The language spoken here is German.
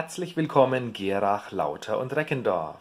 Herzlich willkommen Gerach, Lauter und Reckendorf.